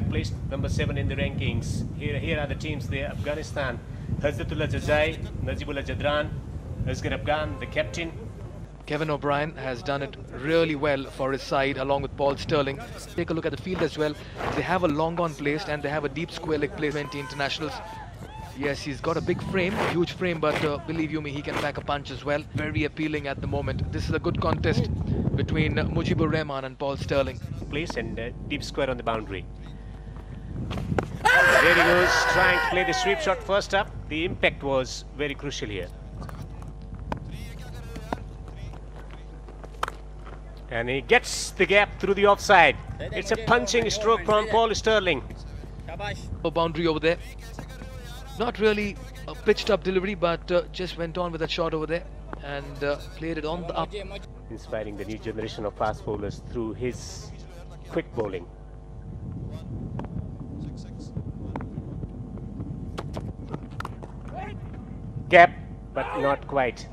placed number seven in the rankings. Here, here are the teams there. Afghanistan, Hazratullah Zazai, Najibullah Zadran, Asghar Afghan, the captain. Kevin O'Brien has done it really well for his side along with Paul Stirling. Take a look at the field as well. They have a long on placed and they have a deep square leg place 20 internationals. Yes, he's got a big frame, huge frame, but uh, believe you me, he can pack a punch as well. Very appealing at the moment. This is a good contest between uh, Mujibur Rahman and Paul Stirling. Place and uh, deep square on the boundary. There he goes, trying to play the sweep shot first up. The impact was very crucial here. And he gets the gap through the offside. It's a punching stroke from Paul Stirling. A boundary over there. Not really a pitched up delivery, but uh, just went on with that shot over there and uh, played it on the up. Inspiring the new generation of fast bowlers through his quick bowling. Gap, but not quite.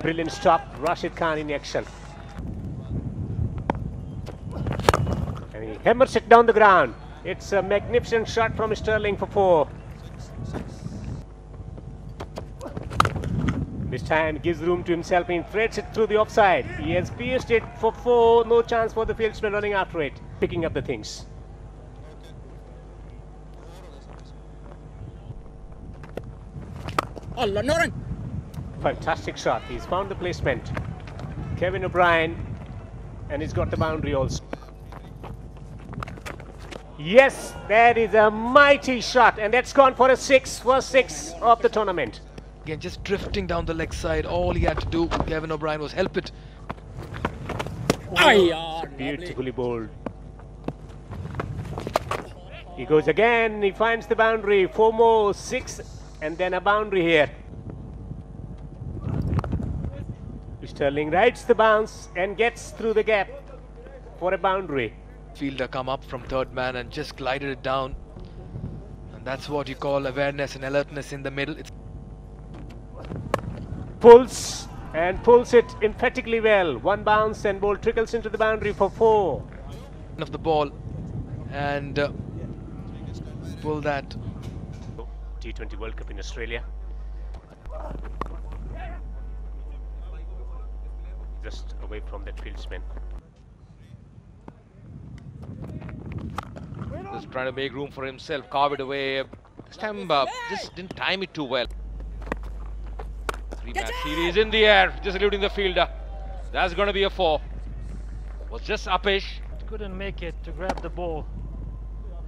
Brilliant stop. Rashid Khan in action. And he hammers it down the ground. It's a magnificent shot from Stirling for four. This time gives room to himself and threads it through the offside. He has pierced it for four. No chance for the fieldsman running after it. Picking up the things. Allah Noran. Fantastic shot. He's found the placement. Kevin O'Brien. And he's got the boundary also. Yes, that is a mighty shot. And that's gone for a six. First six of the tournament. Again, just drifting down the leg side. All he had to do, Kevin O'Brien, was help it. Ay, yaar, Beautifully bowled. He goes again. He finds the boundary. Four more, six, and then a boundary here. Stirling rides the bounce and gets through the gap for a boundary. Fielder come up from third man and just glided it down. And that's what you call awareness and alertness in the middle. It's Pulls and pulls it emphatically well. One bounce and ball trickles into the boundary for four. of the ball and uh, pull that T20 World Cup in Australia. Just away from that fieldsman. Just trying to make room for himself, carve it away. This time uh, just didn't time it too well. Three match series in the air, just eluding the fielder. That's going to be a four. Was just Apish. couldn't make it to grab the ball.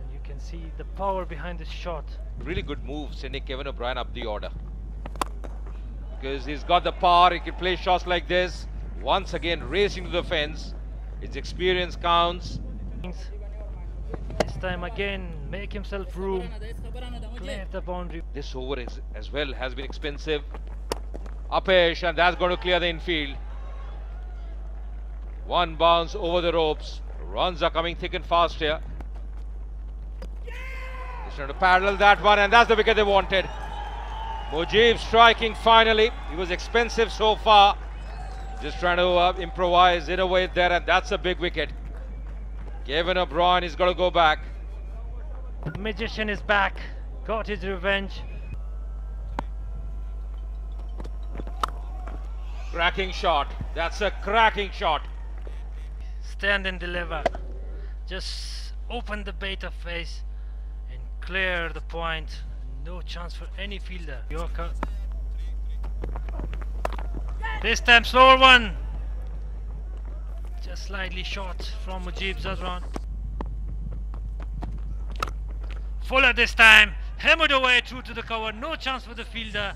And you can see the power behind this shot. Really good move sending Kevin O'Brien up the order. Because he's got the power, he can play shots like this. Once again, racing to the fence. His experience counts. This time again, make himself room, clear the boundary. This over is, as well has been expensive. Apesh, and that's going to clear the infield. One bounce over the ropes. Runs are coming thick and fast here. He's trying to parallel that one, and that's the wicket they wanted. Mujib striking finally. He was expensive so far. Just trying to uh, improvise in a way there, and that's a big wicket. Kevin O'Brien, he's got to go back. The magician is back, got his revenge. Cracking shot. That's a cracking shot. Stand and deliver. Just open the beta face clear the point. No chance for any fielder. Yorker. This time slower one. Just slightly short from Mujib Zazran. Fuller this time. Hammered away through to the cover. No chance for the fielder.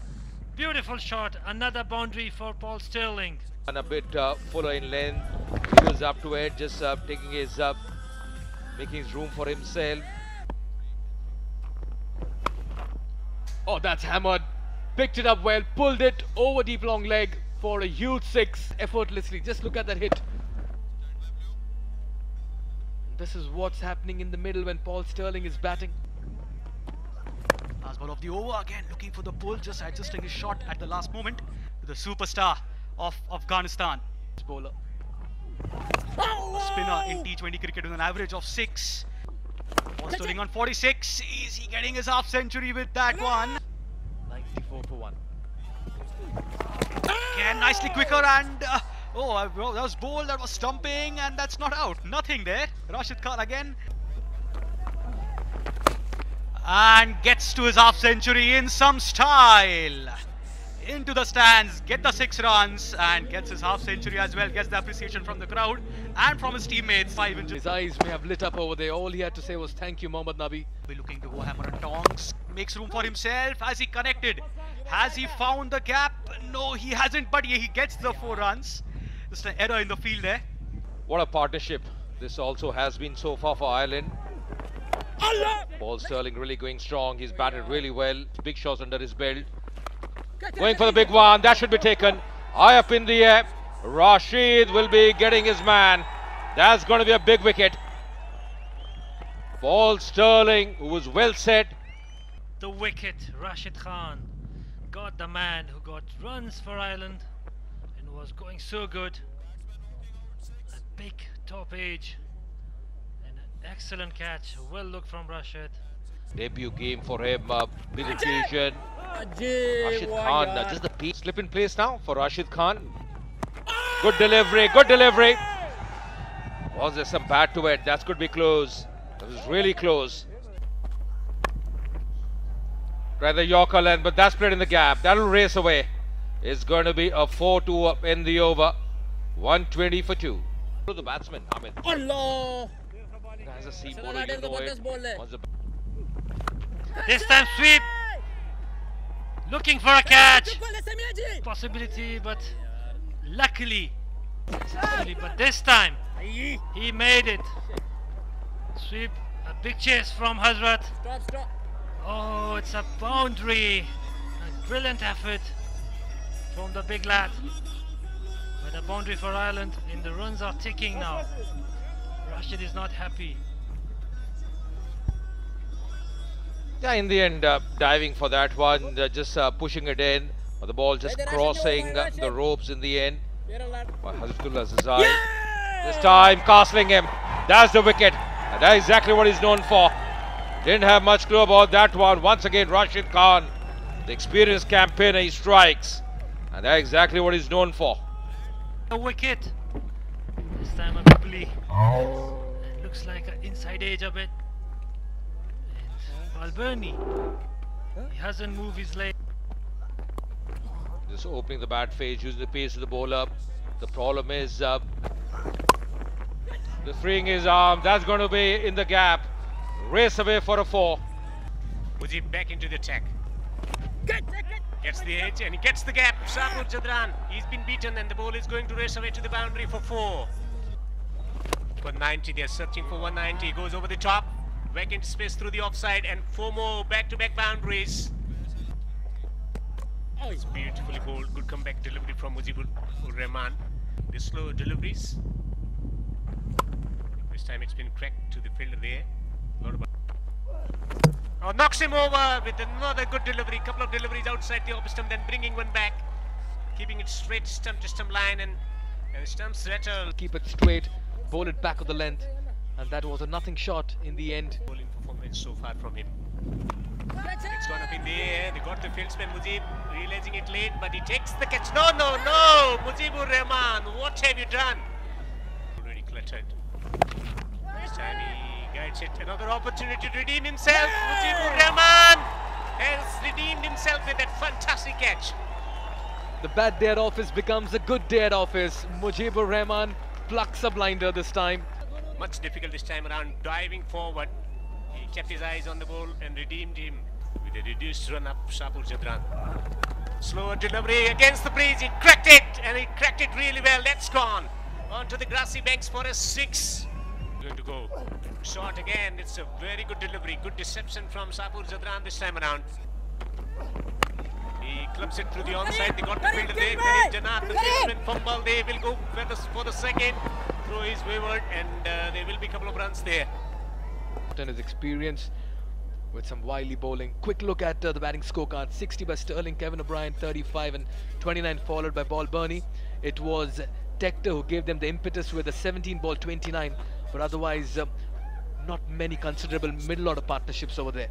Beautiful shot. Another boundary for Paul Stirling. And a bit uh, fuller in length. He was up to it, just uh, taking his, uh, making his room for himself. Oh that's hammered. Picked it up well pulled it over deep long leg for a huge six effortlessly. Just look at that hit. This is what's happening in the middle when Paul Stirling is batting. Last ball of the over again looking for the pull, just adjusting his shot at the last moment. With the superstar of Afghanistan. bowler. Spinner in T20 cricket with an average of six. Stirling on 46. Is he getting his half century with that one? 94 for 1. Again, nicely quicker and. Uh, oh, uh, well, that was bold, that was stumping, and that's not out. Nothing there. Rashid Khan again. And gets to his half century in some style. Into the stands, get the six runs, and gets his half century as well. Gets the appreciation from the crowd and from his teammates. Five inches. His eyes may have lit up over there. All he had to say was thank you, Mohammad Nabi. Be looking to go hammer and tongs. Makes room for himself. Has he connected? Has he found the gap? No, he hasn't, but he gets the four runs. Just an error in the field there. What a partnership this also has been so far for Ireland. Paul Stirling really going strong. He's batted really well. Big shots under his belt. Going for the big one. That should be taken. High up in the air. Rashid will be getting his man. That's going to be a big wicket. Paul Stirling, who was well set. The wicket, Rashid Khan, got the man who got runs for Ireland and was going so good. A big top edge and an excellent catch. Well look from Rashid. Debut game for him. Uh, big occasion. Rashid Khan, uh, just the peak. Slip in place now for Rashid Khan. Good delivery, good delivery. Was there some bat to it? That could be close. That was really close. Rather Yorker length, but that's played in the gap. That'll race away. It's going to be a 4-2 up in the over. 120 for 2. To the batsman, Ahmed. Allah! Has a seam Salah bowler, you know it. zabardast ball hai. Wants a This time sweep, looking for a catch. Chuk ball hai, Samina ji! Possibility, but luckily, luckily, but this time he made it. Sweep, a big chase from Hazrat. Oh, it's a boundary. A brilliant effort from the big lad. But a boundary for Ireland, and the runs are ticking now. Rashid is not happy. Yeah, in the end, uh, diving for that one, uh, just uh, pushing it in. But the ball just crossing uh, the ropes in the end. Here, lad. by Hazratullah Zazai. This time, castling him. That's the wicket. And that's exactly what he's known for. Didn't have much clue about that one. Once again, Rashid Khan, the experienced campaigner, he strikes. And that's exactly what he's known for. A wicket. This time a quickly. It looks like an inside edge a bit. And Balbirnie. He hasn't moved his leg. Just opening the bat face, using the pace of the bowler. The problem is uh, the freeing his arm. That's going to be in the gap. Race away for a four. Mujib back into the attack. Gets the edge and he gets the gap. Shapoor Zadran, he's been beaten and the ball is going to race away to the boundary for four. For 90, they're searching for 190. He goes over the top, back into space through the offside and four more back-to-back boundaries. Oh, it's beautifully bowled. Good comeback delivery from Mujibur ur Rahman. The slow deliveries. This time it's been cracked to the fielder there. Oh, knocks him over with another good delivery. Couple of deliveries outside the off stump, then bringing one back, keeping it straight stump to stump line, and, and stumps rattle. Keep it straight, bowl it back of the length. And that was a nothing shot in the end. Bowling performance so far from him. It's gone up in the air. They got the fieldsman Mujib realizing it late, but he takes the catch. No, no, no! Mujibur Rahman, what have you done? Already cluttered. This time he guides it. Another opportunity to redeem himself. Mujibur Rahman has redeemed himself with that fantastic catch. The bad day at office becomes a good day at office. Mujibur Rahman plucks a blinder this time. Much difficult this time around, diving forward. He kept his eyes on the ball and redeemed him with a reduced run up Shapoor Zadran. Slower delivery against the breeze. He cracked it and he cracked it really well. That's gone. Onto the grassy banks for a six. Going to go. Short again. It's a very good delivery. Good deception from Shapoor Zadran this time around. He clubs it through the onside. They got the fielder there. Karim Janat, the fumble. They will go for the, for the second. Throw is wayward and uh, there will be a couple of runs there. and his experience with some wily bowling. Quick look at uh, the batting scorecard 60 by Stirling, Kevin O'Brien 35 and 29 followed by Balbirnie. It was Tector who gave them the impetus with a 17 ball 29, but otherwise, uh, not many considerable middle order partnerships over there.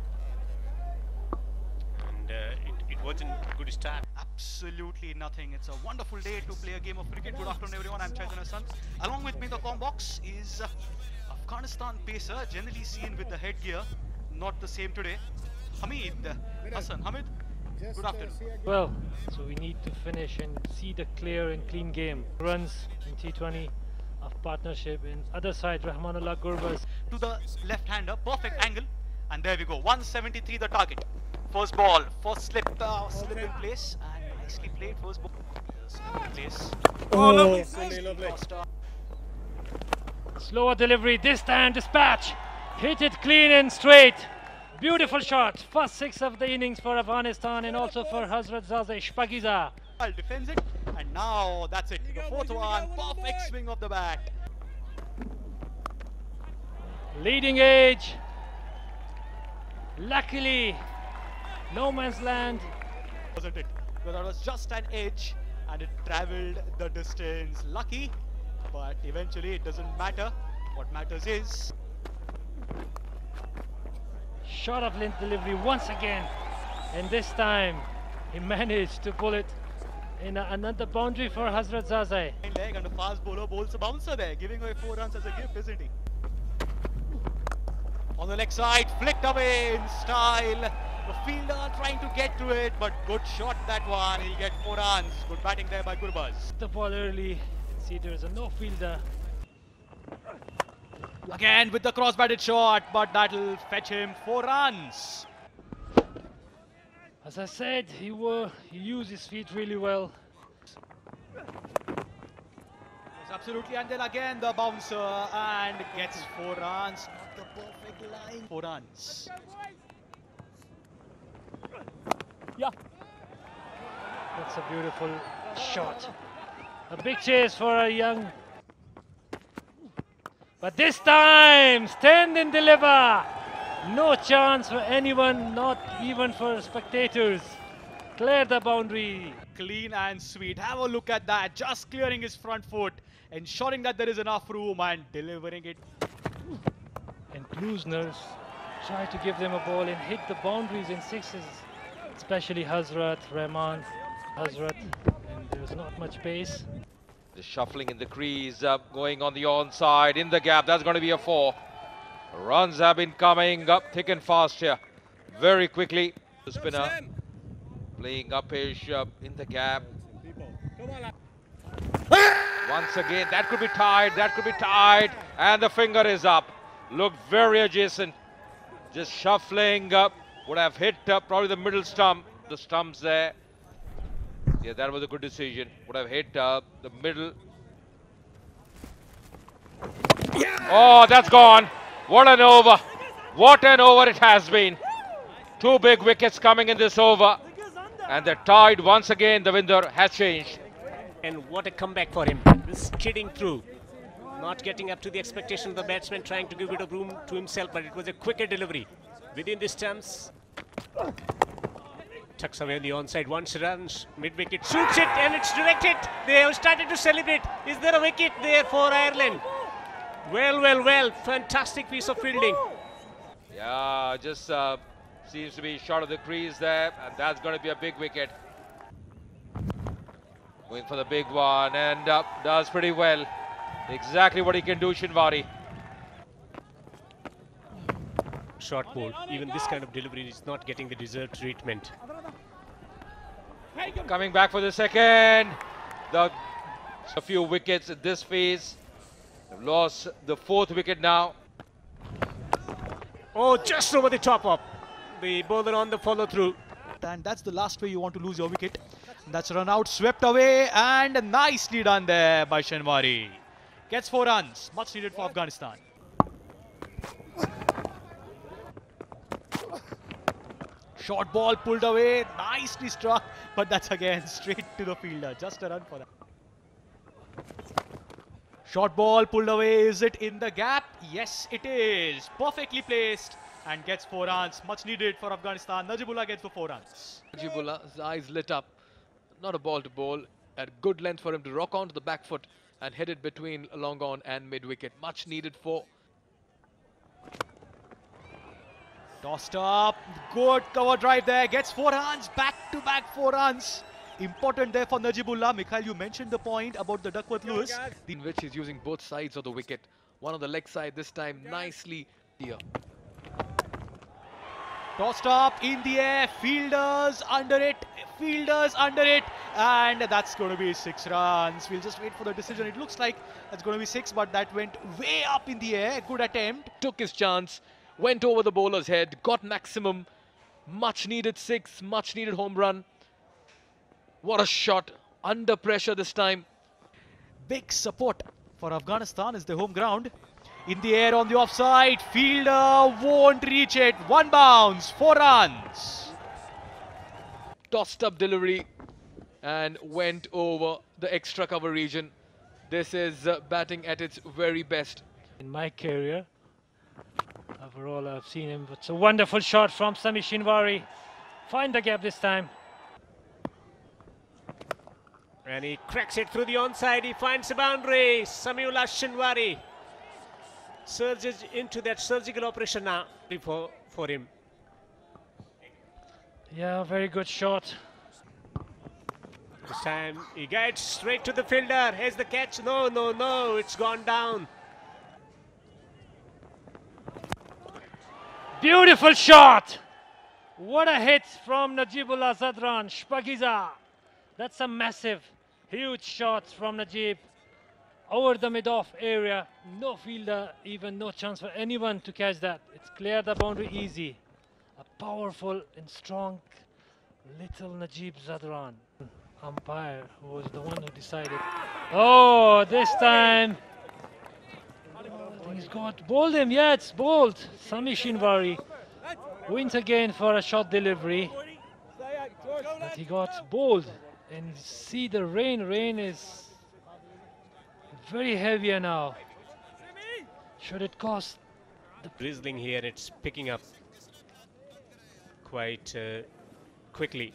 And it, it wasn't a good start. Absolutely nothing. It's a wonderful day to play a game of cricket. Good afternoon, everyone. I'm Chaitanya Hassan. Along with me in the com box is uh, Afghanistan pacer, generally seen with the headgear. Not the same today. Hamid Hassan. Hamid, good afternoon. Well, so we need to finish and see the clear and clean game. Runs in T20 of partnership. In other side, Rahmanullah Gurbaz. To the left-hander, perfect angle. And there we go. 173 the target. First ball, first slip, uh, slip in place, and nicely played. First ball, slip in place. Oh, lovely. Costa. Slower delivery this time, dispatch. Hit it clean and straight. Beautiful shot. First six of the innings for Afghanistan and also for Hazrat Zazai Shpagiza. Well, defends it, and now that's it. The fourth one, perfect swing of the bat. Leading edge. Luckily, no man's land. Wasn't it? Because that was just an edge, and it travelled the distance. Lucky, but eventually it doesn't matter. What matters is Shot of length delivery once again. And this time, he managed to pull it in another boundary for Hazrat Zazai. fine leg and a fast bowler bowls a bouncer there, giving away four runs as a gift, isn't he? On the leg side, flicked away in style. The fielder trying to get to it, but good shot that one. He'll get four runs. Good batting there by Gurbaz. The ball early. See, there's a no fielder. Again with the cross-batted shot, but that'll fetch him four runs. As I said, he, were, he used his feet really well. Yes, absolutely, and then again the bouncer and gets four runs. Not the perfect line. Four runs. Yeah. That's a beautiful shot. A big chase for a young. But this time, stand and deliver. No chance for anyone, not even for spectators. Clear the boundary. Clean and sweet. Have a look at that. Just clearing his front foot, ensuring that there is enough room and delivering it. And Bluesners try to give them a ball and hit the boundaries in sixes. Especially Hazrat, Rahman, Hazrat. And there's not much pace. The shuffling in the crease, uh, going on the onside, in the gap. That's going to be a four. Runs have been coming up thick and fast here. Very quickly. The spinner playing uppish uh, in the gap. Once again, that could be tied. That could be tied. And the finger is up. Looked very adjacent. Just shuffling up. Would have hit uh, probably the middle stump. The stumps there. Yeah, that was a good decision. Would have hit uh, the middle. Oh, that's gone. What an over. What an over it has been. Two big wickets coming in this over. And the tide once again, the winner has changed. And what a comeback for him. Skidding through. Not getting up to the expectation of the batsman, trying to give a bit of room to himself, but it was a quicker delivery. Within stumps. Tucks away on the onside, once runs, mid wicket, shoots it, and it's directed. They have started to celebrate. Is there a wicket there for Ireland? Well, well, well. Fantastic piece of fielding. Yeah, just uh, seems to be short of the crease there. And that's going to be a big wicket. Going for the big one and uh, does pretty well. Exactly what he can do, Shinwari. Short ball. Even this kind of delivery is not getting the deserved treatment. Coming back for the second. The a few wickets in this phase. They've lost the fourth wicket now. Oh, just over the top of the bowler on the follow through. And that's the last way you want to lose your wicket. That's run out, swept away, and nicely done there by Shinwari. Gets four runs, much needed for Afghanistan. Short ball pulled away, nicely struck, but that's again straight to the fielder. Just a run for that. Short ball pulled away. Is it in the gap? Yes, it is. Perfectly placed and gets four runs. Much needed for Afghanistan. Najibullah gets the four runs. Najibullah's eyes lit up. Not a ball to bowl. At good length for him to rock onto the back foot and hit it between long on and mid wicket. Much needed for Tossed up, good cover drive there, gets four runs, back to back four runs. Important there for Najibullah. Mikhail, you mentioned the point about the Duckworth Lewis. In which he's using both sides of the wicket. One on the leg side this time, nicely here. Tossed up in the air, fielders under it, fielders under it, and that's going to be six runs. We'll just wait for the decision. It looks like it's going to be six, but that went way up in the air. Good attempt. Took his chance, went over the bowler's head, got maximum, much needed six, much needed home run. What a shot, under pressure this time. Big support for Afghanistan is the home ground. In the air on the offside, fielder won't reach it. One bounce, four runs. Tossed up delivery and went over the extra cover region. This is uh, batting at its very best. In my career, overall, I've seen him. It's a wonderful shot from Sami Shinwari. Find the gap this time. And he cracks it through the onside. He finds the boundary. Samiullah Shinwari surges into that surgical operation now before for him. Yeah, very good shot. This time he gets straight to the fielder. Here's the catch. No, no, no. It's gone down. Beautiful shot! What a hit from Najibullah Zadran. Shpagiza. That's a massive, huge shot from Najib. Over the mid-off area. No fielder, even no chance for anyone to catch that. It's cleared the boundary easy. A powerful and strong little Najib Zadran. Umpire, who was the one who decided. Oh, this time. He's got bowled him. Yeah, it's bowled. Sami Shinwari wins again for a shot delivery. But he got bowled. And see the rain. Rain is very heavier now. Should it cost? The drizzling here. It's picking up quite uh, quickly.